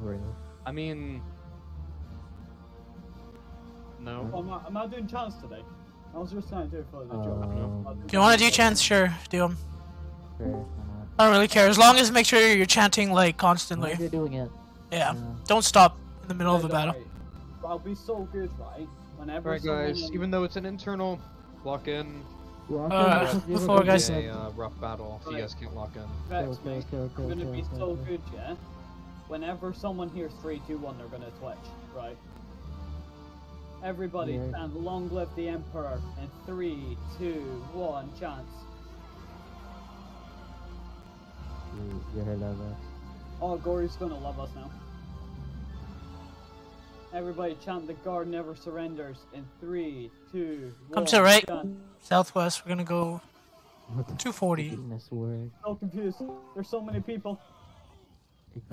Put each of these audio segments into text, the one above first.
Real. I mean, no. Oh, am, I, am I doing chants today? I was just trying to do it for the joke. Um, I'll If you want to do chants. chants, sure, do them. Sure. I don't really care as long as make sure you're chanting like constantly. you're doing it. Yeah, Yeah. don't stop in the middle of the battle. right. But I'll be so good, right? Whenever Alright, guys. in- Even though it's an internal, lock in. Lock Uh, in because before guys- a uh, rough battle if you guys can't lock in. Vex Okay, okay, okay, I'm gonna okay, be okay, so okay. good, yeah? Whenever someone hears 3, 2, 1, they're gonna twitch, right? Everybody, Yeah. and long live the Emperor in 3, 2, 1, chance. You, you heard that, Vex. Oh, Gory's gonna love us now. Everybody chant the guard never surrenders in 3, 2, 1. Come to the right. chant. Southwest, we're gonna go 240. fucking word? So confused. There's so many people.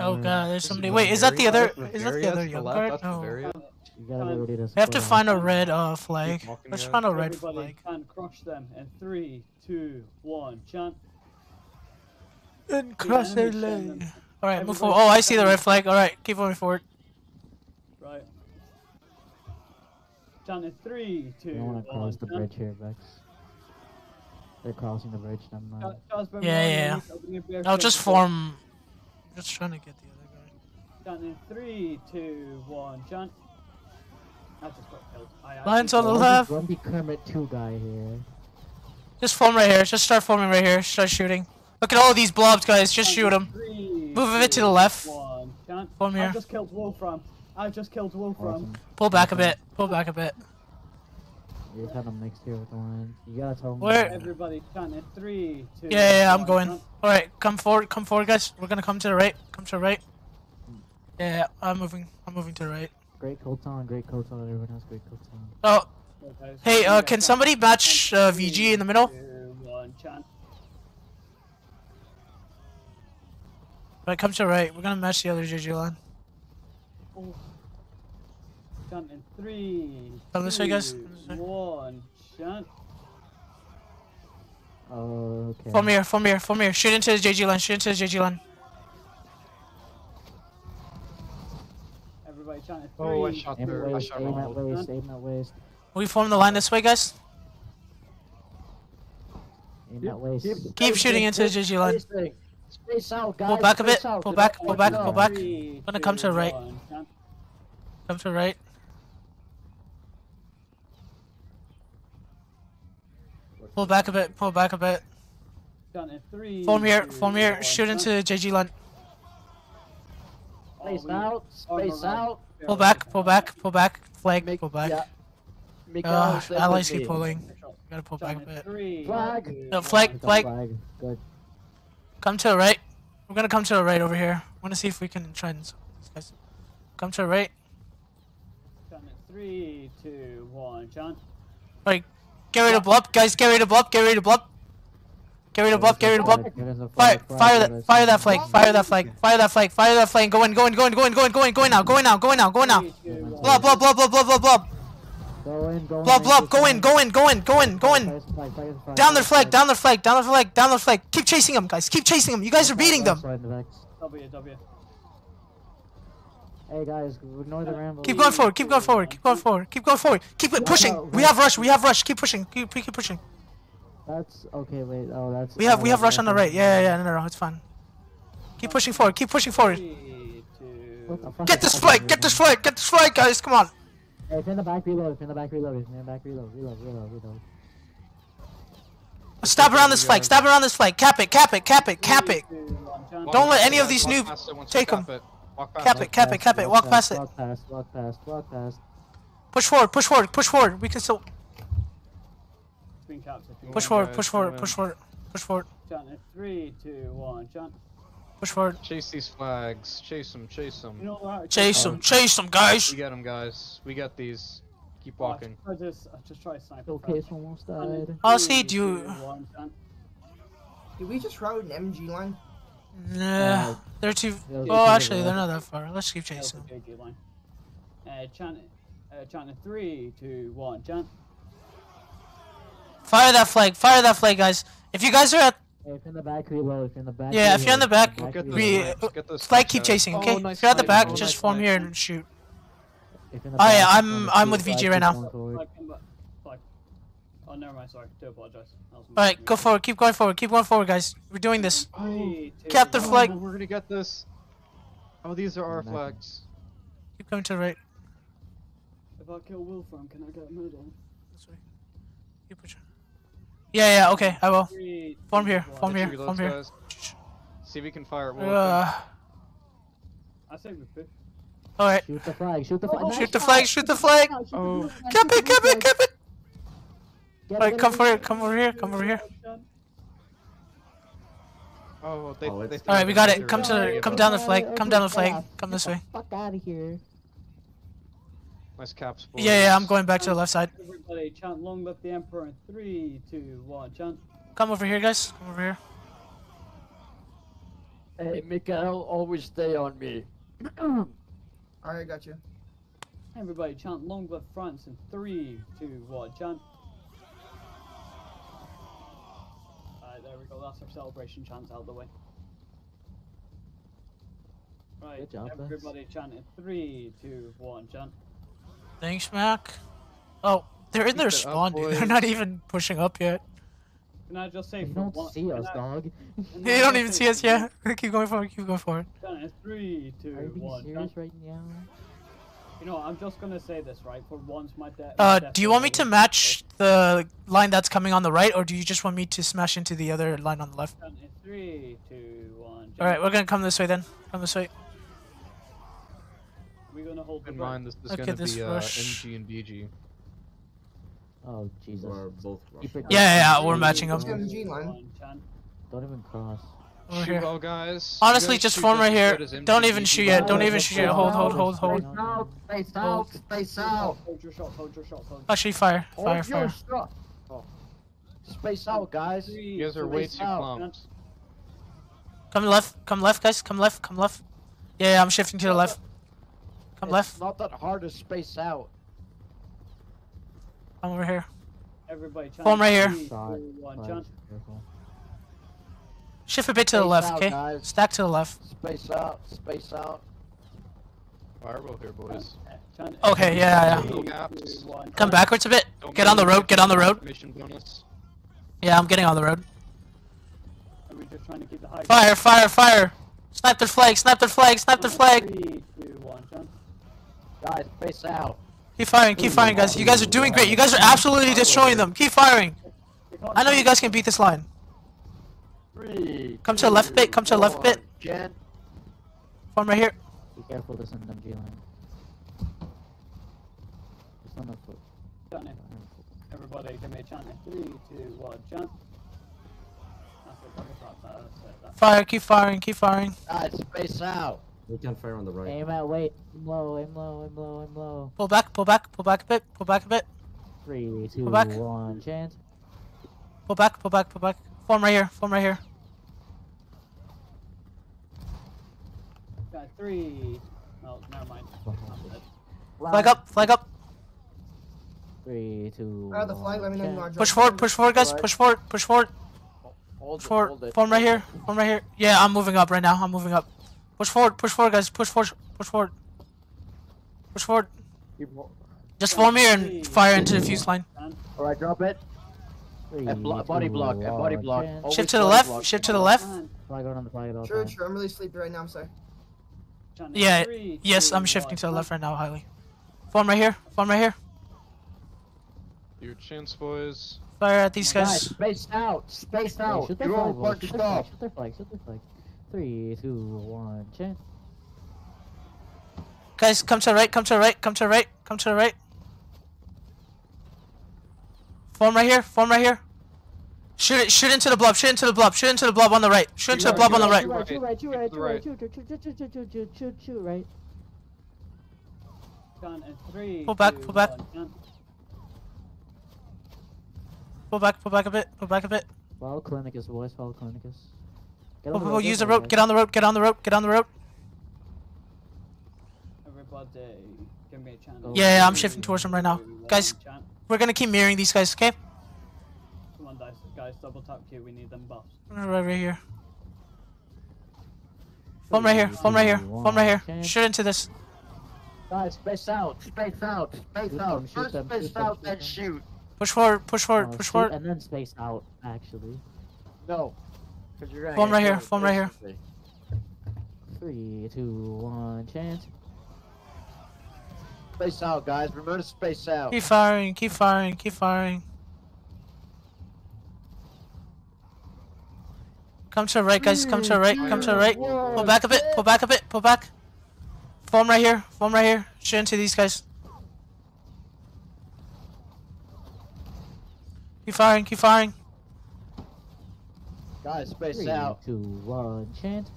Oh god, there's somebody. Wait, is that the other? Is that the other to young left, guard? No. Bavaria. You gotta be ready to We have to find a red uh flag. walking Let's out. find a red Everybody flag. chant crush them in 3, 2, 1. Chant. And crush their leg. leg. Alright, move forward. Oh, I see the red flag. Alright, keep moving forward. Right. Chant in 3, 2, You don't want to cross the bridge here, Vex. They're crossing the bridge, never mind. Yeah, yeah. I'll just form. Just trying to get the other guy. Chant in 3, 2, 1. Chant. I just got killed. I Lines on the got- left. Grumpy Kermit 2 guy here. Just form right here. Just start forming right here. Start shooting. Look at all these blobs, guys. Just shoot them. Three, Move a bit to the left. one. Chant. Form I just killed Wolfram. I just killed Wolfram. Awesome. Pull back a bit. Pull back a bit. You're kind of mixed here with the lines. You gotta tell me. Where- Everybody chant in 3, 2, Yeah, yeah, yeah I'm going. Chant. Alright, come forward. Come forward, guys. We're gonna come to the right. Come to the right. Yeah, yeah, I'm moving. I'm moving to the right. Great Kotan, great Kotan, everyone has great Kotan. Oh, hey, uh, can somebody match uh, VG in the middle? two, one. Chant. Right, come to the right. We're gonna match the other JJ line. Chant in 3, Come this way, guys. two, Come this way. one. Chant. Oh, okay. Form here. Form here. Form here. Shoot into the JG line. Shoot into the JG line. Everybody chant in 3, Oh, I shot Aim there. at I shot aim at Ronald. waist, aim at waist, We form the line this way, guys. aim at waist. Keep shooting into the JG line. Spacing. Space out, guys. Pull back a bit, pull back, pull back, pull back. Three, Gonna come to the right. Come to the right. Pull back a bit. Pull back a bit. Chant in 3, Form here. two, Form here. Shoot into the JG line. Space out, space no, no. out. Pull back. Pull back. Pull back. Flag. Make- Pull back. yeah. Make Uh, out, allies keep me. pulling. Gotta pull back a bit. three, Flag. No, flag. Flag. flag. Good. Come to the right. We're gonna come to the right over here. I wanna see if we can try and. Come to the right. Chant in three, two, one. Chant. Alright. Get ready to blow up, guys. Get ready to blow up. Get ready to blow up. Get ready to blow up. Get ready to blow up. Fire, fire that, fire that flag, fire that flag, fire that flag, fire that flag. Go in, go in, go in, go in, go in, go in, go in now, go in now, go in now, go in now. Go in, go in. Blow up, blow up, go in, go in, go in, go in, go in. Down their flag, down their flag, down their flag, down their flag. Keep chasing them, guys. Keep chasing them. You guys are beating them. W, W. Hey guys, ignore the uh, ramble. Keep going forward. Keep going forward. Keep going forward. Keep going forward. Keep it pushing. We have rush. We have rush. Keep pushing. Keep, keep pushing. That's okay. Wait. Oh, that's. We have oh, we have rush on the right. Yeah, yeah, yeah. No, no, no. It's fine. Keep pushing forward. Keep pushing forward. Three, What the two. fuck Get this happening flag. Get this here? flag. Get this flag, guys. Come on. Hey, if in the back, reload. If in the back, reload. If in the back, reload. Reload. Reload. Reload. Stab around this flag. Stab around this flag. Cap it. Cap it. Cap it. Cap it. Three, two, one. Chant. Walk Don't let any of these walk noob past it once take you 'em. cap it. Walk past Cap it. it. Cap it. Cap it. Walk past it. Walk past. Walk past. Walk past. Push forward. Push forward. Push forward. We can still It's been capped. push forward. Push forward. Push forward. Push forward. Chant in three, two, one. Chant. Push forward. Chase these flags. Chase them. Chase them. You know what? Chase them. Oh, chase them, guys. We got them, guys. We got these. Keep Oh, walking. I just, I just try to snipe. Showcase almost Chant in died. I'll see, three, you- two, one. Chant. Did we just route an MG line? Nah, they're too. Yeah, Oh, yeah, actually, they're not that far. Let's keep chasing. the Uh, chant. Uh, chant three, two, one. Chant. Fire that flag. Fire that flag, guys. If you guys are at if in the back, reload. If in the back, Yeah, if you're in the reload. back, Go get this we- flag, uh, get this Flag flag keep out. chasing, Oh, okay? nice if you're at the back, oh, just nice form fight. here and shoot. If you're in Oh, yeah, I'm- I'm with flag, VG right keep now. going forward. Flag, come back. Flag. Oh, never mind. Sorry. Do apologize. Alright, go forward. Keep going forward. Keep going forward, guys. We're doing this. Three, two, Captain one. flag. Oh, we're gonna get this. Oh, these are our Nice. flags. Keep going to the right. If I kill Wolfram, can I get a medal? This way. Keep pushing. Yeah, yeah, okay, I will. Three, Form here, form here, form here. guys. See if we can fire at Wolf. Uh, I say we push. alright. Shoot the flag. Shoot the flag. Shoot the flag, shoot the flag! Oh. Cap it, cap it, cap it! Alright, come for for here, come over here, come over here. Oh, they. Oh, they Alright, we got it. Come to the, come down the flag, come down the flag. Come this way. Fuck out of here. Nice caps. Yeah, yeah, I'm going back to the left side. Everybody chant long live the Emperor in three, two, one, chant. Come over here, guys. Come over here. Hey, Mikael, always stay on me. Alright, got you. Everybody chant long live France in three, two, one, chant. Alright, there we go, that's our celebration chant out of the way. Right, Good job, everybody chant in three, two, one, chant. Thanks, Mac. Oh, they're in Keep their spawn, dude. They're not even pushing up yet. Can I just say They don't one, see us, I- dog. can They don't even see us yet. keep going forward, keep going forward. Chant in three, two, Are you being one, serious chant. right now? You know, I'm just gonna say this, right? For once, my dad. Uh, do you want me to match the line that's coming on the right, or do you just want me to smash into the other line on the left? Chant in three, two, one. Alright, we're gonna come this way then. Come this way. We're gonna hold Keep the in mind, this is Okay, gonna this be uh. MG and BG. Oh Jesus! Or both Keep Russian. it Yeah, yeah, yeah, we're matching them. two, MG line. Don't even cross. Over Shoot here. well, guys. Honestly, just form right here. good as MG Don't even shoot yet. Don't even shoot yet. Hold, hold, hold, hold. Space out, space out, space out. Hold your shot, hold your shot, hold Actually, fire, fire, Hold your fire. Oh. Space out, guys. You guys are way too out. Come left, come left, guys. Come left, come left. Yeah, yeah, I'm shifting to the left. Come It's left. not that hard to space out. Come over here. Everybody. Form right here. Three, Shot. two, one, Flag, chant. careful. Shift a bit to the left, out, okay? guys. Stack to the left. Space out, space out. Fireball here, boys. Okay, yeah, yeah. Three, Little gaps. two, one, Come backwards a bit. Don't Get on the move. road. Get on the road. Mission bonus. Yeah, I'm getting on the road. Are we just trying to keep the high Fire, fire, fire! Snap their flag, snap their flag, snap their flag! Three, two, one, chant. Guys, space out. Keep firing, keep firing, guys. You guys are doing great. You guys are absolutely destroying them. Keep firing. I know you guys can beat this line. Three. Come to the left bit, come to the left bit. Jen. Form right here. Be careful, this is an MG line. Just on the foot. Chant it. Everybody, give me a chant. in Three, two, one, it. Fire, keep firing, keep firing. Guys, space out. We can fire on the right. Aim at wait. Aim low. Aim low. Aim low. Aim low. Pull back, pull back, pull back a bit, pull back a bit. Three, two, Go back. one. Chance. Pull back, pull back, pull back. Form right here, form right here. Chant three. No, never mind. That's it. Flag up, flag up. Three, two, Grab the flag, let me know you one, want to Push forward, push forward, guys. Push forward, push forward. Hold Push it, forward. hold it. Form right here, form right here. Yeah, I'm moving up right now. I'm moving up. Push forward, push forward, guys. Push forward, push forward. Push forward. Just form here and fire into the fuse line. Chant. Alright, drop it. Three, And blo- body two, block, and body block. Shift to the left, shift to the left. Chant. Flag out on the flag at all True, true. I'm really sleepy right now. I'm sorry. Chant Yeah, three, yes, two, I'm shifting one, to the left right now, highly. Form right here, form right here. Your chance, boys. Fire at these Guys, guys. space out, space Hey, out. shoot their You're flag, all boys. bunch Shoot of their flag. Shoot their flag. Shoot their flag. Three, two, one. Chance. Guys, come to the right, come to the right, come to the right, come to the right. Form right here, form right here. Shoot it, shoot into the blob, shoot into the blob, shoot into the blob on the right. Shoot into the blob on the right. Shoot right, shoot right, shoot right, shoot right, shoot right, shoot right. Done in three. Pull back, pull back. Pull back, pull back a bit, pull back a bit. Follow Clinicus, boys, follow Clinicus. Get on the rope, use the rope, get on the rope, get on the rope, get on the rope. Everybody, give me a chance. Yeah, I'm shifting towards him right now. Guys, we're gonna keep mirroring these guys, okay? Come on, guys. Guys, guys. Double tap Q. We need them buffs. Right, right here. Form right here. Form right here. Form right here. Shoot into this. Guys, space out. Space out. Space Shoot out. them, shoot First them, space shoot them, out, then shoot. Push forward. Push Uh, forward. Push forward. And then space out, actually. No. Because you're gonna Form get right here, killed form right here. instantly. Three, two, one, chance. Space out, guys. Remember to space out. Keep firing. Keep firing. Keep firing. Come to the right, guys. Come to the right. Come to the right. Pull back a bit. Pull back a bit. Pull back. Form right here. Form right here. Shoot into these guys. Keep firing. Keep firing. Guys, space Three, out. two, one, chance.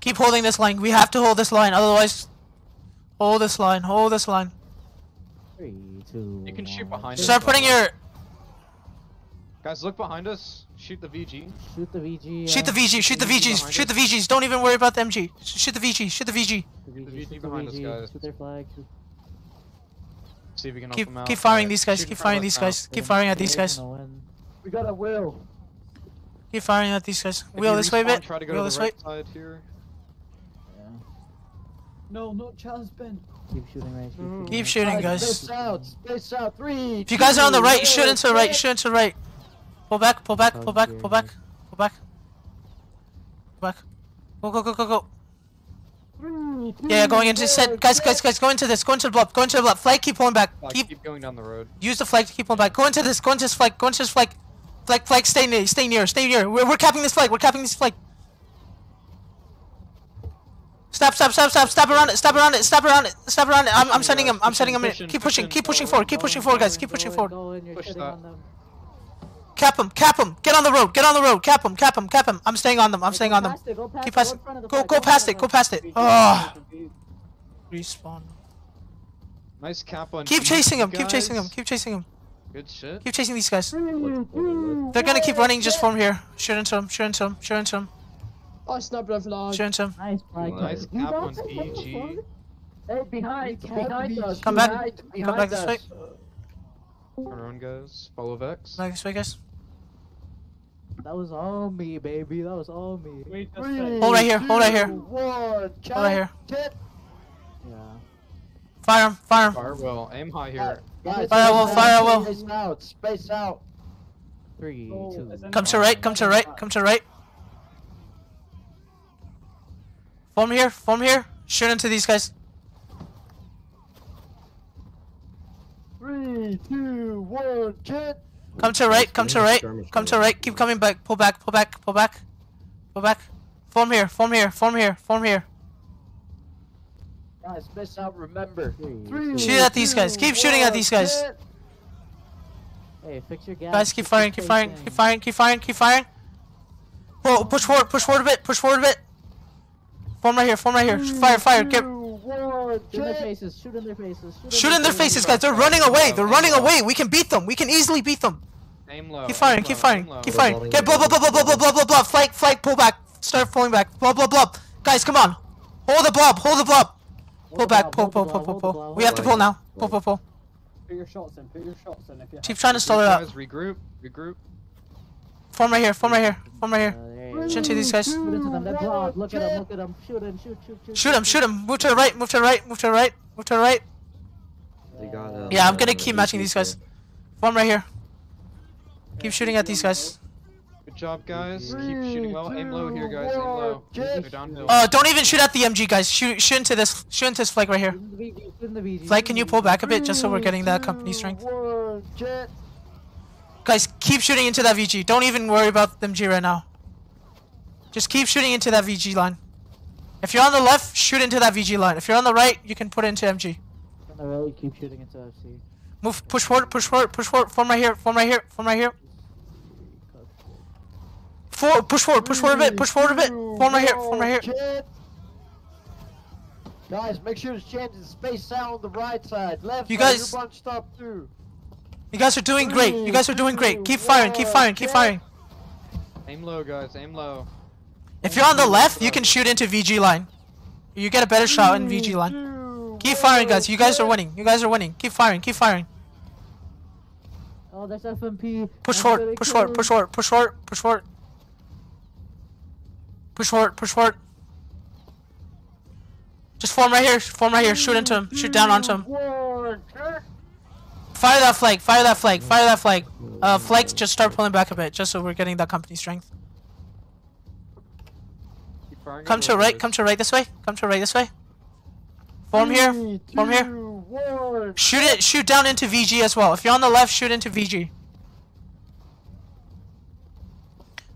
Keep holding this line. We have to hold this line. Otherwise, hold this line. Hold this line. Three, two, You can shoot behind chance. Start putting your Guys, look behind us. Shoot the VG. Shoot the VG. shoot the uh, VG. Shoot the VG VGs. Shoot the us. VGs. Don't even worry about the MG. Shoot the VG. Shoot the VG. The the VG, VG shoot the behind us, guys. Shoot their flag. See if we can Keep them out. keep firing Alright, these guys. Keep firing these guys. Keep firing at these guys. We got a will. Keep firing at these guys. If Wheel this way a bit. Try to go Wheel this way. right side here. Yeah. No, not Charles Ben. Keep shooting right. Keep shooting. Keep shooting, guys. Space out. Space out. Three. If you guys are on the two, right, shoot into the right. Shoot into the right. Pull back. Pull back. Pull back. Pull back. Pull back. Pull back. Go go go go go. Yeah, yeah, going into set. Guys, guys, guys, go into this. Go into the blob. Go into the blob. Flag, keep pulling back. Keep keep going down the road. use the flag to keep pulling back. Go into this. Go into this flag. Go into this flag. Flag, flag, stay near. Stay near. Stay near. We're, we're capping this flag. We're capping this flag. Stop, stop, stop, stop, stop around it, stop around it, stop around it, stop around it. I'm, I'm sending him, I'm sending him in. Keep pushing, pushing, keep pushing forward, keep pushing forward, guys, keep pushing forward. go in, you're Push that. On them. Cap him, cap him, get on the road, get on the road, cap him, cap him, cap him. I'm staying on them, I'm staying on them. past it, go past Keep it, past in front of the Go, go past it, go past it. Oh, respawn. Nice cap on. Keep chasing him, keep chasing him, keep chasing him. Good shit. Keep chasing these guys. They're gonna keep running just from here. Shoot into him, shoot into him, shoot into him, I oh, snapped a flag. shoot into him. Nice. Nice cap on say what the PG. Hey, behind, behind be- us. Come back. Come back this way. Turn around, guys. Follow Vex. Back this way, guys. That was all me, baby. That was all me. We just Three, Hold right here, hold right here. two, One. Hold right here. Chance. Yeah. Fire him, fire him. Fire well. Aim high here. Guys, Fire space well, fire well. Space out. Space out. Three, Oh, two. is Come to right, come to right, come to right. Form here, form here. Shoot into these guys. Three, two, one. Chance. Come to right, come to right, come to right. Keep coming back. Pull back, pull back, pull back, pull back. Form here, form here, form here, form here. Guys, miss out. Remember. Three, Three, two. Shoot at these guys. Keep shooting at these guys. Hey, fix your gas. Guys, keep firing, keep firing, keep firing, keep firing, keep firing. Pull, push forward, push forward a bit, push forward a bit. Form right here, form right here. Fire, fire, get. Two, Shoot in their faces. Shoot in their faces. Shoot in their faces, guys. They're running away. They're running away. We can beat them. We can easily beat them. Aim low. Keep firing, aim keep firing, keep firing. Get blah blah blah blah blah blah blah blah blah. Flank, flank, pull back. Start pulling back. Blah blah blah. Guys, come on. Hold the blob. Hold the blob. Pull back. Pull, pull, pull, pull, pull. We have to pull now. Pull, pull, pull. Put your shots in. Put your shots in. If you Keep trying to stall it out. Guys, regroup. Regroup. Form right here. Form right here. Form right Uh, here. There you go. Shoot into these guys. Shoot into them. They're blocked. Look at them. Look at them. Shoot him. Shoot. Shoot. Shoot. Shoot him. Shoot him. Move to the right. Move to the right. Move to the right. Move to the right. They got, uh, Yeah, I'm gonna uh, keep matching these guys. Form right here. Keep shooting at these guys. Good job, guys. Keep shooting well. Aim low here, guys. Aim low. Go downhill. Uh, don't even shoot at the MG, guys. Shoot, shoot into this. Shoot into this flag right here. Shoot in the VG. Shoot in the VG. Flag, can you pull back a bit just so we're getting that company strength? One, chance. Guys, keep shooting into that VG. Don't even worry about the MG right now. Just keep shooting into that VG line. If you're on the left, shoot into that VG line. If you're on the right, you can put it into MG. On the road, keep shooting into FC. Move, push forward, push forward, push forward. Form right here, form right here, form right here. Forward, push forward, push forward a bit, push forward a bit. Form right here, form right here. Guys, make sure the chance is spaced out on the right side. Left You side, guys- you're bunched up too. You guys are doing great. You guys are doing great. Keep firing, keep firing, keep firing. Aim low, guys. Aim low. If you're on the left, you can shoot into VG line. You get a better shot in VG line. Keep firing, guys. You guys are winning. You guys are winning. Keep firing, keep firing. Oh, there's FMP. Push forward, push forward, push forward, push forward, push forward. Push forward, push forward. Just form right here, form right here, shoot into him, shoot down onto him. Fire that flag, fire that flag, fire that flag. Uh, flags, just start pulling back a bit, just so we're getting that company strength. Come to right, come to right this way, come to right this way. Form here, form here. Shoot it, shoot down into VG as well. If you're on the left, shoot into VG.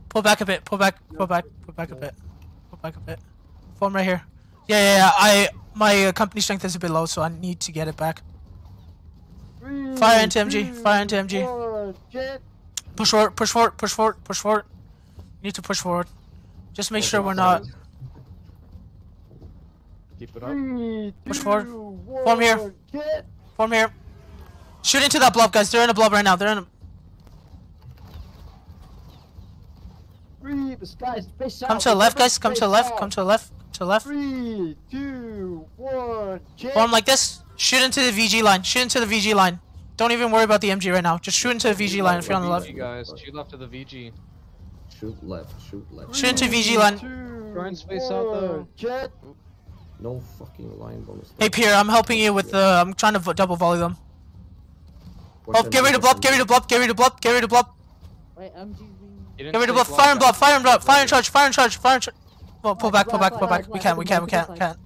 Pull back a bit, pull back, pull back, pull back a bit. Pull back a bit. Form right here. Yeah, yeah, yeah. I my uh, company strength is a bit low, so I need to get it back. Fire into MG, fire into MG. Push forward, push forward, push forward, push forward. You need to push forward. Just make sure we're not. Keep it up. Push forward. Form here. Form here. Shoot into that blob, guys. They're in a blob right now. They're in a. Three, guys, space out. Come to the left, guys. Come to the left. Come to the left. To the left. Three, two, one, jet. Form like this. Shoot into the VG line. Shoot into the VG line. Don't even worry about the MG right now. Just shoot into the VG line if you're on the left. VG guys, shoot left of the VG. Shoot left, shoot left. Shoot into VG line. Try and space out though. Jet. No fucking line bonus. Hey Pierre, I'm helping you with the. I'm trying to vo- double volley them. Oh, get rid of blob. Get rid of blob. Get rid of blob. Get rid of blob. Wait, MG's being. You Get rid of say blob. Fire and blob. Fire and blob. Fire and charge. Fire and charge. Fire and charge. Well, pull back. Pull back. Pull back. We can't. We can't. We can't. We can't.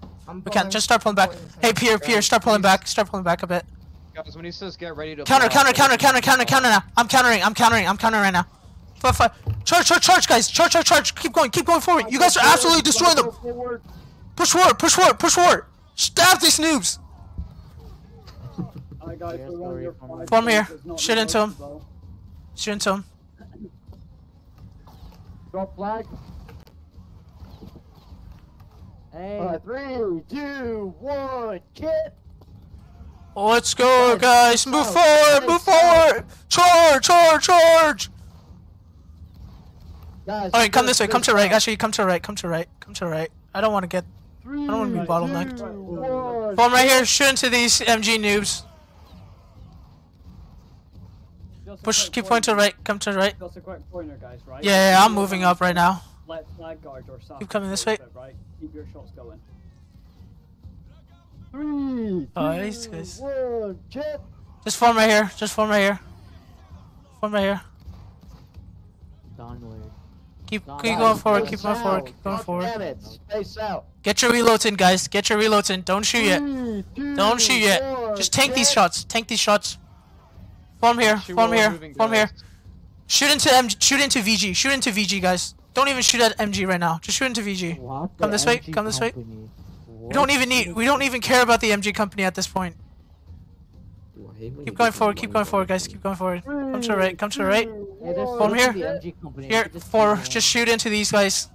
We can't. Just start pulling back. Hey. Pierre, Pierre, start pulling back. Start pulling back a bit. Guys, when he says get ready to Counter, counter, counter, counter, counter, counter now. I'm countering, I'm countering, I'm countering right now. Five, five. Charge, charge, charge, guys. Charge, charge, charge. Keep going, keep going forward. You guys are absolutely destroying them. Push forward, push forward, push forward. Stab these noobs. Alright guys, we're on sorry, form here. points, it's not Shoot into 'em. negotiable. Shoot into him. Drop flag. Hey. Alright, three, two, one, jet. Let's go, guys. Move forward, move forward. Charge, charge, charge. Guys. All right, come this way. Come to right. out. Actually, come to right. Come to right. Come to right. I don't want to get. Three, don't wanna be two, bottlenecked. one, Form right here. Shoot into these MG noobs. Push. Keep pointing to pointer. right. Come to right. Just a quick pointer, guys, right? Yeah, yeah, I'm moving up right now. Let flag guard or something. Keep coming this way. Right? Keep your shots going. Three, Oh, two, these guys. one, jet. Just form right here. Just form right here. Form right here. Downward. Keep, keep nah, going forward. Keep going forward. Keep going forward. Damn it, space out. Get your reloads in, guys. Get your reloads in. Don't shoot yet. Three, two, Don't shoot yet. one, Just tank these shots. Tank these shots. Form here. Shoot Form here. moving, Form here. Shoot into MG. Shoot into VG. Shoot into VG, guys. Don't even shoot at MG right now. Just shoot into VG. Swap Come the this way, come this way. company. We don't even need. We don't even care about the MG company at this point. Ooh, I hate when you Keep going forward. Keep going forward, guys. Keep going forward. Come to the right. Come to the right. Hey, there's One, here. the MG. Here, for Just shoot into these guys.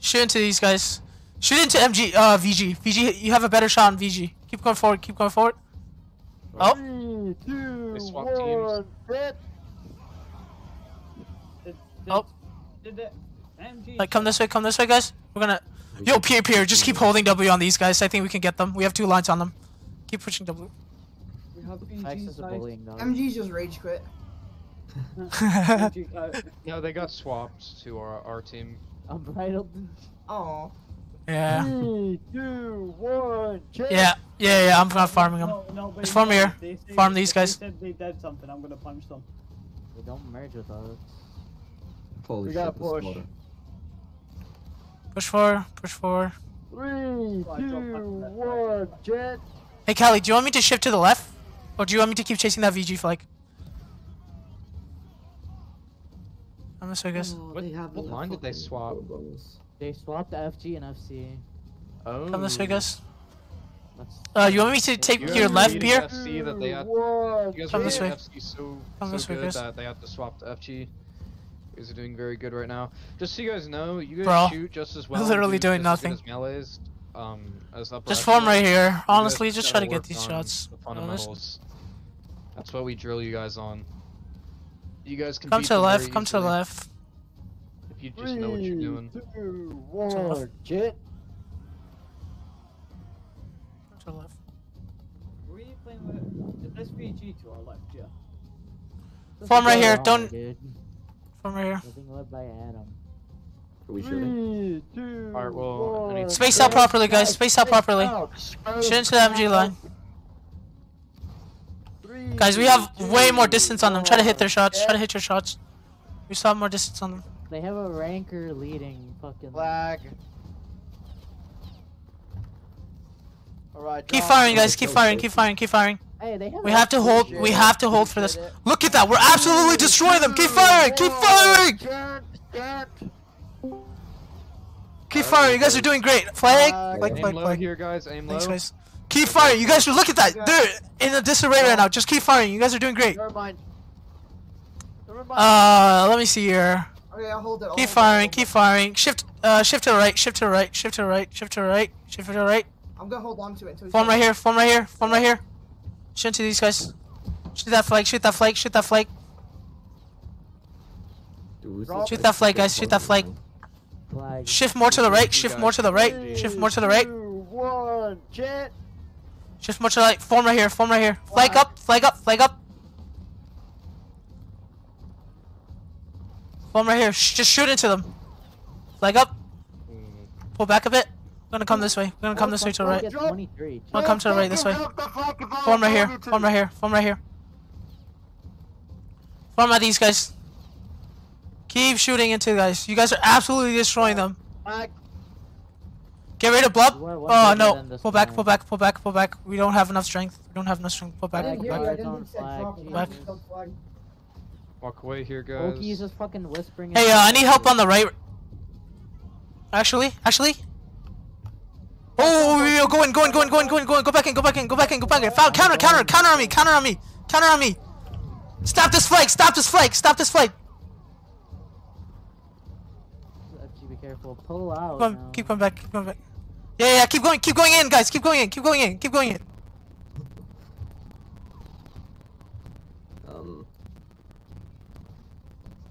Shoot into these guys. Shoot into MG. Uh, VG. VG. You have a better shot on VG. Keep going forward. Keep going forward. Oh. Three, two, They one, teams. Did, did, Oh. Did the MG Like, come this way. Come this way, guys. We're gonna. Yo, Pierre, Pierre. Just keep holding W on these guys. I think we can get them. We have two lines on them. Keep pushing W. We have X is a bullying dog. MG's just rage quit. BG, uh, No, they got swapped to our, our team. Unbridled. Oh, Yeah. Three, two, one, jet. Yeah. Yeah. Yeah. I'm not farming them. no, no, but Just farm no, here. they Farm these if they guys. said they did something, I'm gonna punch them. They don't merge with us. Holy We shit, gotta push. water. Push forward. Push forward. Three, Right, drop two, back to that one, jet. Hey, Callie. Do you want me to shift to the left, or do you want me to keep chasing that VG flag? I'm this way, guys. Oh, What- they have what line did they swap? bonus. They swapped the FG and FC. Oh. Come this way, guys. Uh, you want me to take You your left, beating Pierre? FC that they had. You guys Come this way. FC so, Come so this way, good guys. that they have to swap to FG. You guys are doing very good right now. Just so you guys know, you guys Bro, shoot just as well. literally doing as nothing. As melees, um, as Just form right here. Honestly, just try gotta get these shots. The fundamentals. That's what we drill you guys on. You guys can Come to the left. very Come to the left. If you just know what you're doing. Three, two, To the left. one, jet. Come to the left. Were you playing with? Is this to our left? Yeah. Form right here. Don't. Dude. Form right here. Living led by Adam. Are we shooting? Three, two, Alright, well, I need one. Space out properly, guys. Space out properly. Space Shoot into the MG line. Three, Guys, we have way more distance on them. Try to hit their shots. Try to hit your shots. We still have more distance on them. They have a ranker leading fucking. Flag. Alright. Keep firing, guys. Keep firing. Keep firing. Keep firing. Hey, they have. We have to hold. We have to hold for this. Look at that. We're absolutely destroying them. Keep firing. Keep firing. Jet, jet. Keep firing. You guys are doing great. Flag. Flag. Flag. Aim Flag. low here, guys. Aim low. Thanks, guys. Keep firing. You guys should Look at that. They're in a disarray right now. Just keep firing. You guys are doing great. Never mind. Never mind. Uh, let me see here. Okay, I'll hold it. I'll Keep hold firing. I'll Keep firing. Shift. Uh, shift to the right. Shift to the right. Shift to the right. Shift to the right. Shift to the right. I'm gonna hold on to it until. Form right here. Form right here. Form right here. Shoot into these guys. Shoot that flag. Shoot that flag. Shoot that flag. Dude, Shoot that flag, big guys. Shoot that flag. Flag. Shift more to the right. Shift more to the right. Shift more to the right. two, one. Jet. More to the. Form right here. Form right here. Flag up. Flag up. Flag up. Form right here. Sh- just shoot into them. Flag up. Pull back a bit. We're gonna come this way. We're gonna come this way to the right. 23. I'll come to the right this way. Form right here. Form right here. Form right here. Form at these guys. Keep shooting into guys. You guys are absolutely destroying them. Flag. Get rid of Blub. We're one Oh bigger no. Pull back, pull back, pull back, pull back. We don't have enough strength. We don't have enough strength. Pull back, I pull back. you. Back. didn't think you said Flag, drop. Jesus. I Back. said flag. Walk away here, guys. Okie is just fucking whispering. Hey, uh, I need help on the right. Actually, actually. Oh, yo, yo, go in, go in, go in, go in, go in, go in, go back in, go back in, go back in, go back in. Foul, counter, counter, counter on me, counter on me, counter on me. Stop this flag, stop this flag, stop this flag. FG, be careful. Pull out. Keep going, now. keep going back, keep going back. Yeah, yeah, keep going, keep going in, guys, keep going in, keep going in, keep going in. Um,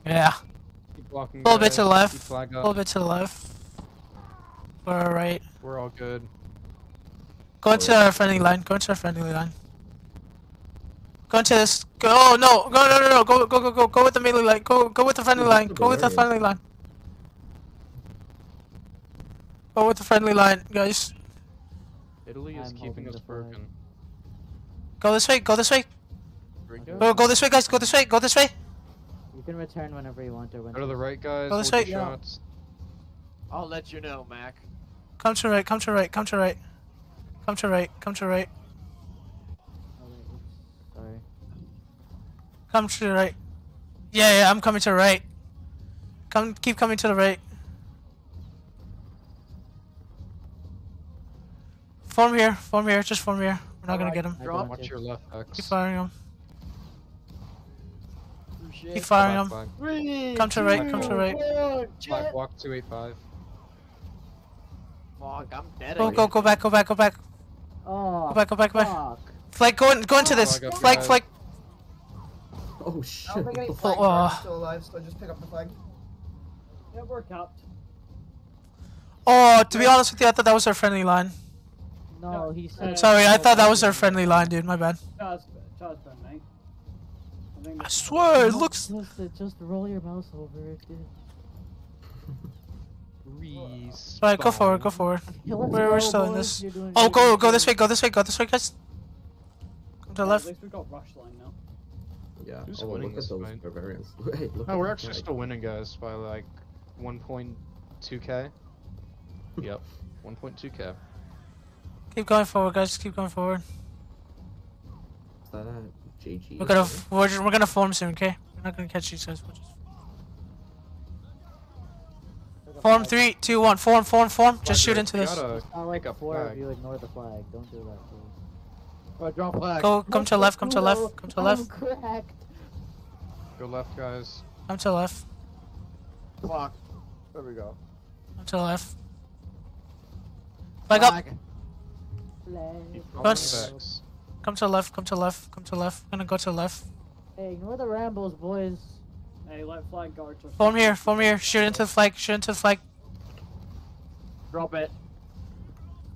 Yeah, Keep walking, a little bit to the left, Keep a little bit to the left. Or right. We're all good. Go into our friendly line, go into our friendly line. Go into this. Go, oh no, go, no, no, no, go, go, go, go, go with the melee line. Go, go with the friendly line. Go with the friendly line. Oh, go with the friendly line, guys. Italy is I'm keeping us broken. Go this way. Go this way. Go Go, oh, go this way, guys. Go this way. Go this way. You can return whenever you want to. When to the right, guys. Go this way. your Yeah. I'll let you know, Mac. Come to right. Come to right. Come to right. Come to right. Come to right. Oh, wait. Sorry. Come to the right. Yeah, yeah. I'm coming to the right. Come. Keep coming to the right. Form here. Form here. Just form here. We're not gonna Alright, get him. Drop. Watch your left, X. Keep firing him. Appreciate Keep firing Flag, him. flag. Three, Come to the right, come to the right. one, Flag, walk 285. Fuck, I'm dead. Go, go, go back. Go back. Go back. Oh. Go back. Go back. Go back. Fuck. Flag. Go in. Go into oh, this. Flag up, Flag. guys. Flag. oh shit. I don't think any the flag Oh, are oh. still alive, so just pick up the flag. Yeah, we're capped. Oh, to be honest with you, I thought that was our friendly line. No, he said. Sorry, I thought that was our friendly line, dude. My bad. Charles, Charles I think I that's- swear, it looks. Just, uh, just roll your mouse over it, dude. Respawn. Alright, go forward. Go forward. Yeah, We're, we're go, still in this. Oh, go, go this way. Go this way. Go this way, guys. Come to the At left. least we got rush line now. Yeah. Who's oh, winning look at those fight? barbarians. Wait, look No, at we're actually flag. still winning, guys, by like 1.2k. yep, 1.2k. Keep going forward, guys. Keep going forward. Is that a JG? We're gonna, we're, just, we're gonna form soon, okay? We're not gonna catch these guys. We'll just... Form three, two, one. Form, form, form. Just shoot into this. Gotta I like a up four of flag. you ignore the flag. Don't do that, please. Oh, right, drop flag. Go, come to the left. Come to the left. Come to the I'm left. cracked. Go left, guys. Come to the left. Fuck. There we go. Come to the left. Flag up. Flag. Keep Go going, s- Vex. Come to the left. Come to the left. Come to the left. We're gonna go to the left. Hey, ignore the rambles, boys. Hey, let flag go to. Form here. Form here. Shoot into the flag. Shoot into the flag. Drop it.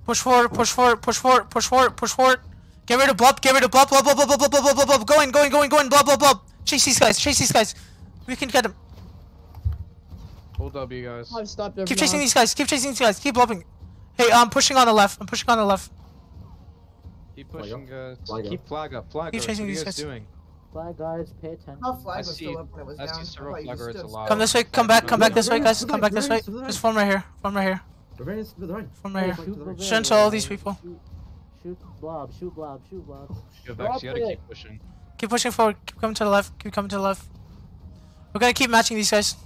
Push forward, push forward, push forward, push forward, push forward. Get rid of blub, get rid of blub, blub, blub, blub, blub, blub, blub, blub, blub, blub. Go in, go in, go in, go in, blub, blub, blub. Chase these guys. Chase these guys. We can get them. Hold W, guys. I've stopped their Keep chasing these guys. Keep chasing these guys. Keep blowing. Hey, I'm pushing on the left. I'm pushing on the left. Keep pushing, guys. Flag up. Uh, keep flag up. Flag Keep chasing What are you these guys guys. doing? Flag guards, pay attention. How flag I was see- still up when it was I down. see several thought flag guards alive. Come this way. Come back. Come back this way, guys. Come back this way. Just form right here. Form right here. Bavarians right. Form right here. Flag to. Shoot into all these people. Shoot, shoot blob, shoot blob, shoot blob. Go back. You gotta keep pushing. Keep pushing forward. Keep coming to the left. Keep coming to the left. We're gonna keep matching these guys.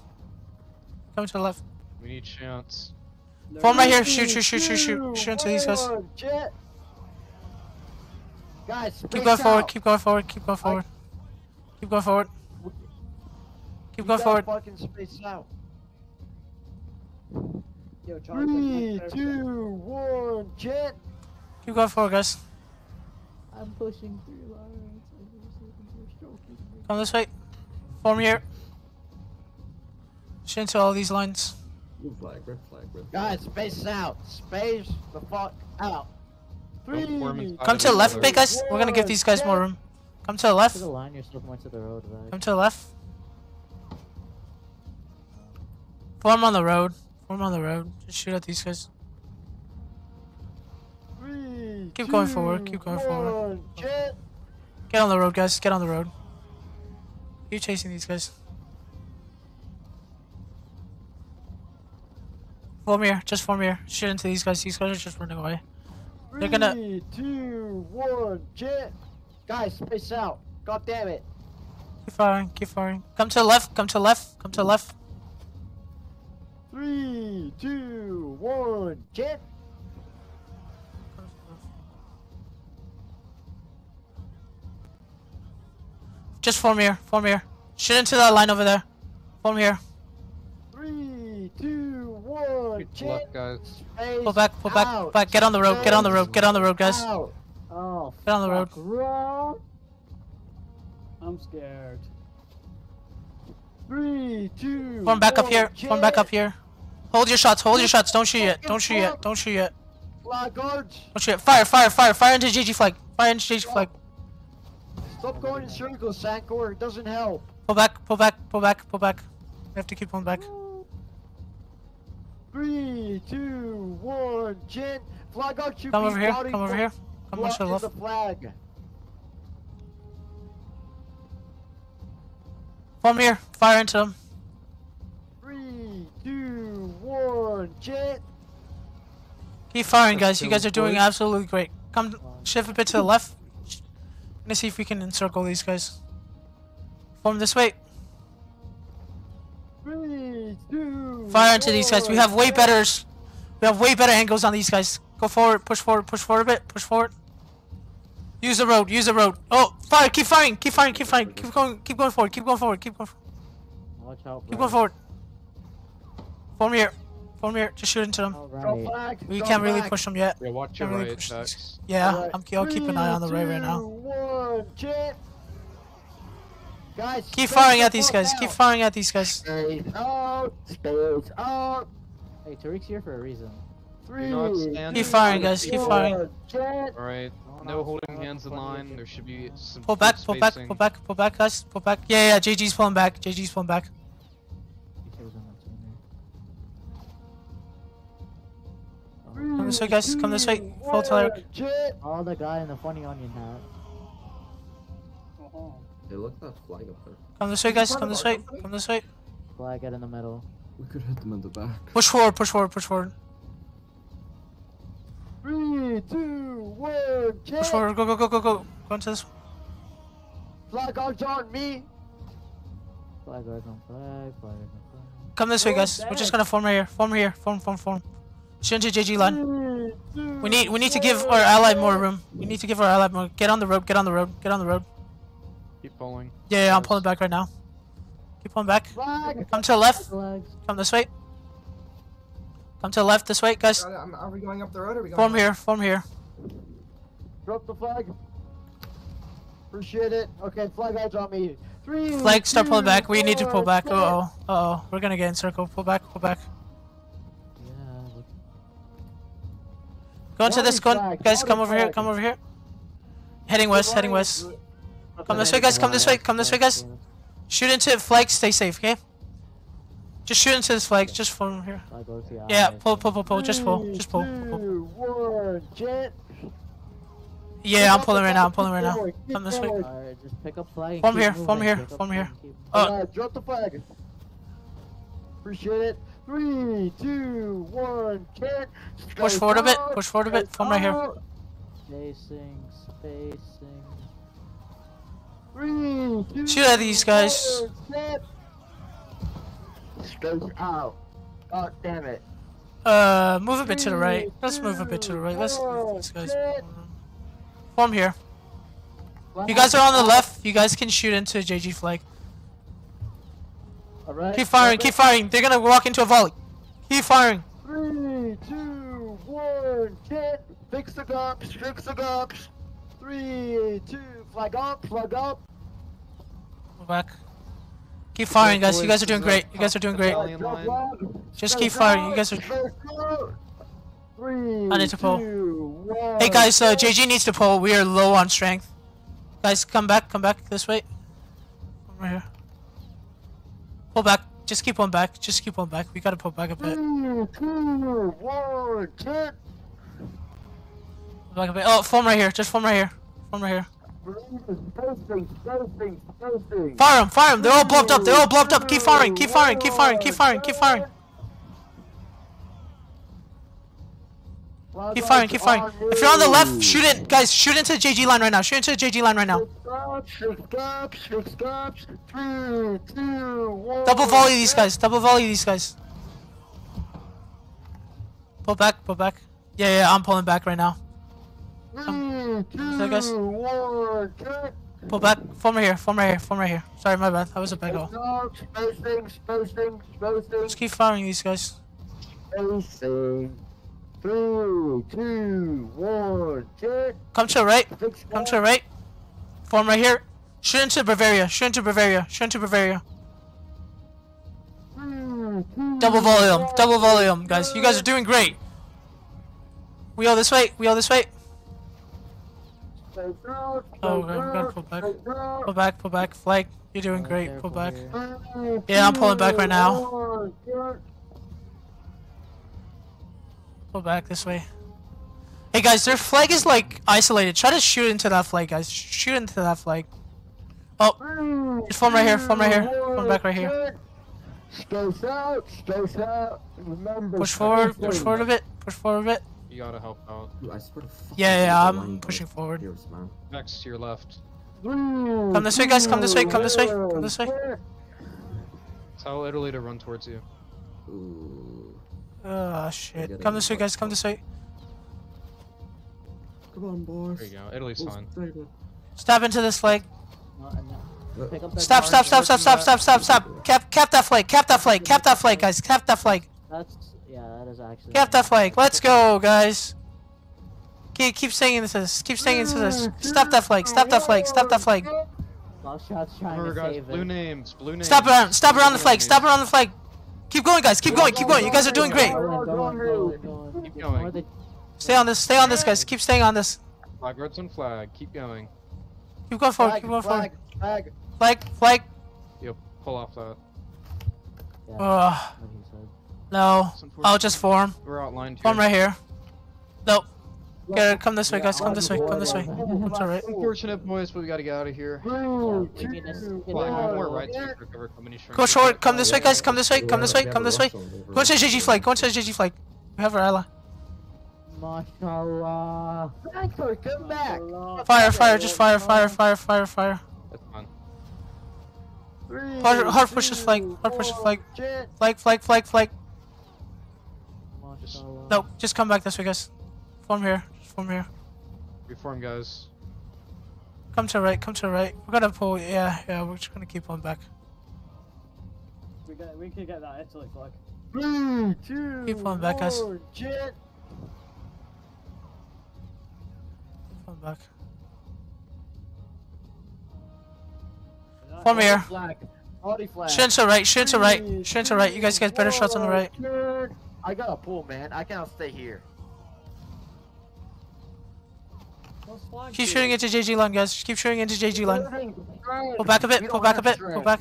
Coming to the left. We need chance. Form right here. Shoot, shoot, shoot, shoot, shoot. Shoot into these guys. Jet. Guys, Keep space going forward. Keep going forward. Keep going forward. Keep going forward. Keep You going forward. Fucking space out. Yo, Charlie, Three, that's two, one, jet. Keep going forward, guys. I'm pushing three lines. I'm just looking for stroking. Come this way. Form here. Shoot into all these lines. Blue flag, red flag, red flag. Guys, space out. Space the fuck out. Three. Don't form inside Come to the left, big guys. We're gonna give these guys more room. Come to the left. To the line, you're still more to the road, right? Come to the left. Form on the road. Form on the road. Just shoot at these guys. Three, Keep going forward, keep going forward. Jet. Get on the road, guys. Get on the road. Keep chasing these guys. Form here. Just form here. Shoot into these guys. These guys are just running away. They're gonna- Three, two, one, jet. Guys, space out. God damn it. Keep firing. Keep firing. Come to the left. Come to the left. Come to the left. Three, two, one, jet. Just form here. Form here. Shoot into that line over there. Form here. Three, two, one, Good jet. luck, guys. Space Pull back. Pull back. Pull back. Get on the road. Get on the road. Get on the road, guys. Out. Oh, Get on the road. fuck, road. I'm scared. Three, two, Form back up one, here. Form back up here. Hold your shots. Hold your shots. Don't shoot yet. Don't shoot yet. Don't shoot yet. Flag guards. Don't shoot yet. Fire. Fire. Fire. Fire into GG flag. Fire into GG flag. Stop going in circles, Sankor. It doesn't help. Pull back. Pull back. Pull back. Pull back. We have to keep pulling back. Three, two, one, jet. Flag guard should Come over here. Come over here. Come on to the blocking left. the flag. Form here. Fire into them. Three, two, one, jet. Keep firing, That's guys. You guys are doing still absolutely great. Come, shift a bit to the left. Gonna see if we can encircle these guys. Form this way. Three, two, Fire into these guys. We have way better. We have way better angles on these guys. Go forward. Push forward. Push forward a bit. Push forward. Use the road. Use the road. Oh, fire! Keep firing. Keep firing. Keep firing. Keep going. Keep going forward. Keep going forward. Keep going. Watch out, Keep going forward. Form here. Form here. Just shoot into them. Right. flag. We drop can't really push them yet. Yeah, watch your Can't really right, push Tex. these. Yeah, Alright. I'm, I'll keep an eye on the right right now. one, jet. Guys, Keep firing at these fuck guys. Keep firing at these guys. Space out. Space out. Hey, Tariq's here for a reason. Three. Keep firing, guys. Keep firing. one, Jet. Alright, No, no no, holding hands in line. There should be some Pull back, pull back, pull back, pull back, guys. Pull back. Yeah, yeah, JG's pulling back. JG's pulling back. DK was on that team there. Come this way, guys. Come this way. Full tire. One, Jet. Oh, the guy in the funny onion hat. Hey, look at that flag up there. Come this way, guys. Come this way. Come this way. Flag get in the middle. We could hit them in the back. Push forward, push forward, push forward. Three, two, one, Push forward. Go, go, go, go, go. Go into this. Flag guards on me. Flag guards on flag. Flag guards on flag. Come this way, guys. We're just gonna form right here. Form right here. Form, form, form. Shoot into JG line. Three, two, We need, we need to give our ally more room. We need to give our ally more. Get on the road. Get on the road. Get on the road. Keep pulling. Yeah, yeah. I'm pulling back right now. Keep pulling back. Flag. Come to the left. Flags. Come this way. Come to the left this way, guys. Got it. I'm- Are we going up the road or are we going Form left? here. Form here. Drop the flag. Appreciate it. Okay, flag guards on me. Three. Flag, start pulling two, back. We need to pull back. Jet. Uh oh. Uh oh. We're gonna get in circle. Pull back. Pull back. Yeah. look- Go into this. Go on. Guys, come body over here. Come over here. Heading west. Heading west. Come this way, guys. Come this way. Come this way, guys. Shoot into the flag. Stay safe, okay? Just shoot into this flag. Just from here. I go to Yeah, pull, pull, pull, pull. Just pull. Just pull. pull, pull. two, one, jet. Yeah, I'm pulling right now. I'm pulling right now. Come this way. just pick up flag. keep here, From here, pick up form flag here. and keep oh. moving. Alright, drop the flag. Appreciate it. Three, two, one, jet. Push forward a bit. Push forward a bit. Form right here. Spacing, spacing. Three, two, Shoot at these guys. Goes out. God damn it. Uh, move a bit to the right. Let's move a bit to the right. Let's leave these guys. Form here. You guys are on the left. You guys can shoot into JG flag. Alright. Keep firing. Keep firing. They're gonna walk into a volley. Keep firing. Three, two, one, jet. Fix the gups, fix the gups. Three, two, flag up, flag up. Go back. Keep firing, guys. You guys are doing great. You guys are doing great. Just keep firing. You guys are. Three, I need to pull. two, one, Hey guys, uh, JG needs to pull. We are low on strength. Guys, come back. Come back this way. Come right here. Pull back. Just keep on back. Just keep on back. We gotta pull back a bit. Three, two, one, jet. Pull back a bit. Oh, form right here. Just form right here. Form right here. Fire them. Fire them. They're all blocked up. They're all blocked up. Keep firing. Keep firing. Keep firing. Keep firing. Keep firing. Keep firing. Keep firing. If you're on the left, shoot it. Guys, shoot into the JG line right now. Shoot into the JG line right now. Double volley these guys. Double volley these guys. Pull back. Pull back. Yeah, yeah. I'm pulling back right now. So guys- Pull back. Form right here. Form right here. Form right here. Sorry, my bad. That was a big hole. Spacing, spacing, spacing, Just keep firing these guys. spacing. Three, two, one, jet. Come to the right. Come to the right. Form right here. Shoot into Bavaria. Shoot into Bavaria. Shoot into Bavaria. Double volume. Double volume, guys. You guys are doing great. Wheel this way. Wheel this way. Oh, okay, we gotta pull back. Pull back. Pull back. Flag. You're doing great. Pull back. Yeah, I'm pulling back right now. Pull back this way. Hey guys, their flag is like isolated. Try to shoot into that flag, guys. Shoot into that flag. Oh, just form right here. Form right here. Form back right here. Space out, space out. Remember. Push forward. Push forward a bit. Push forward a bit. You gotta help out. Dude, I swear to fuck. Yeah, yeah, the I'm pushing goes forward. fierce, man. Next to your left. Come this way, guys. Come this way. Come this way. Come this way. Tell Italy to run towards you. Ooh. Oh shit. Come this way, guys. Come this way. Come on, boys. There you go. Italy's fine. Step into this flag. No, and no. Pick up that Stop, stop, stop, stop, stop, stop, stop, stop. Cap, cap that flag. Cap that flag. Cap that flag, guys. Cap that flag. That's yeah, that is actually. Cap that flag. Let's go, guys. Keep, keep staying into this. Keep staying into this. Stop that flag. Stop that flag. Stop that flag. Love shots trying Remember, to guys, save blue it. names. Blue names. Stop around. Stop around the Blue flag. Stop around the flag. Keep going, guys. Keep going. Keep going. You guys are doing great. Keep going. Stay on this. Stay on this, guys. Keep staying on this. Flag, reds on flag. Keep going. Keep going forward. Flag, Keep going forward. flag, flag. Flag. Flag. You'll pull off that. Yeah, Ugh. what he said. No. It's I'll oh, just form. We're outlined here. Form right here. Nope. Get it. Come this way, guys. Come this way. Come this way. It's alright. Unfortunate, boys, but we gotta get out of here. Three, we need to two, get Flag, out. move more one, right so you jet. can recover company strength. Go short. Come this way, guys. Come this way. Come this way. Come this way. Go into the JG flag. Go into the JG flag. We have our ally. Mashallah. Franco, come back. Fire, fire, just fire, fire, fire, fire, fire. That's fine. Three, Hard- hard push this two, flag, hard push this one, flag. jet. Flag, flag, flag, flag. Mashallah. No, just come back this way, guys. Form here. Just form here. Reform, guys. Come to the right. Come to the right. We're gonna pull. Yeah, yeah. We're just gonna keep on back. We, get, we could get that Italy flag. Three, two, Keep on back, guys. jet. Keep on back. Form here. Flag. Audi flag. Shoot to the right. Shoot to the right. Shoot to the right. You guys get better shots on the right. Jet. I got a pull, man. I cannot stay here. Keep shooting into JG line, guys. Keep shooting into JG line. Pull back a bit. Pull back a bit. Pull back.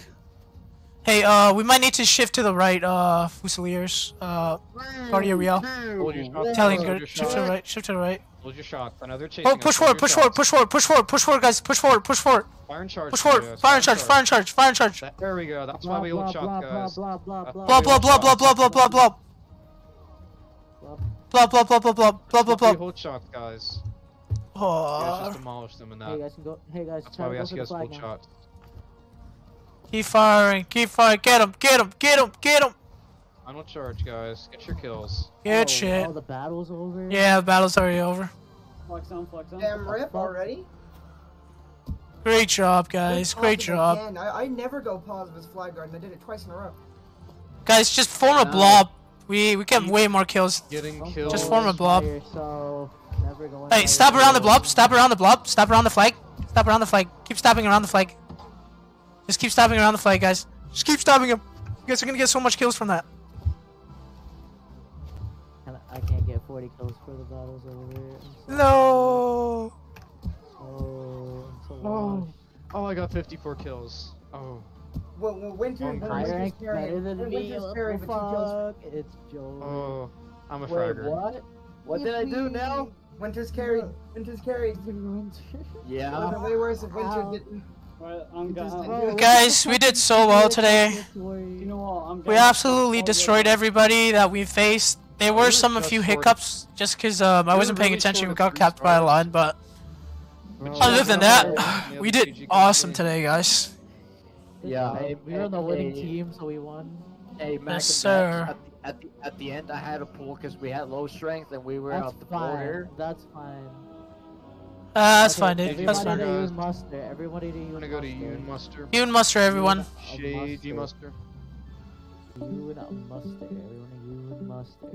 Hey, uh, we might need to shift to the right, uh, Fusiliers. Uh, Guardia Real. Hold your shots. Telling Hold good. your Shift to the right. Shift to the right. Hold your shots. I know they're Oh, push forward, push forward, push forward, push forward, push forward, guys. Push forward, push forward, Fire and charge. push forward. Fire and charge, fire and charge, fire and charge. There we go. That's why we blah, hold blah, shots, blah, guys. blah, blah, blah. Blah, blah, blah, blah, blah, blah, blah, blah. Blah. Blah, blah, blah, blah, blah, blah, blah, That's why blah. we hold shots, guys. You guys Oh. just demolish them and that. Hey guys go. Hey guys, That's try why to we go ask for you the guys to flag hold now. shots. Keep firing, keep firing. Get him, get him, get him, get him. Final charge, guys. Get your kills. Good oh, shit. Oh, the battle's over. Yeah, the battle's already over. Flex on, flex on. Damn rip already. Great job, guys. Great job. again. I, I never go positive as flag guard, and I did it twice in a row. Guys, just form a blob. We we get way more kills. Getting kills. Just form a blob. never go Hey, stop around the blob. Stop around the blob. Stop around the flag. Stop around the flag. Keep stopping around the flag. Just keep stopping around the flag, guys. Just keep stopping him. You guys are gonna get so much kills from that. I can't get 40 kills for the battles over here. I'm so No. Oh, so Oh. Oh, I got 54 kills. Oh. Well, well Winter, when High Winter's rank better than when me. Winter's What carrying the with two It's Joe. Oh. I'm a Wait, fragger. what? What did I do now? Winter's carried. Winter's carried. Yeah. It would have been way worse if Winter Ow. didn't. Right, I'm Just gonna. didn't do it. Guys, we did so well today. You know what? I'm We gonna- absolutely destroyed everybody that we faced. There were were some a few short- hiccups just because um, I we were wasn't paying really attention. We got capped by a stars. line, but But other than that, we did awesome today, guys. Yeah. Hey, we eh, were on the winning hey, team, so we won. Hey, Mac Yes, sir. At the, at the at the end, I had a pull because we had low strength and we were That's out the fine. border. That's fine. Uh, that's Okay, fine, dude. Thank That's fine. guys. to use muster. Everybody to use I'm gonna go to muster. Yoon Muster. You and muster everyone. Shade you Muster. You and muster. Everyone to use muster.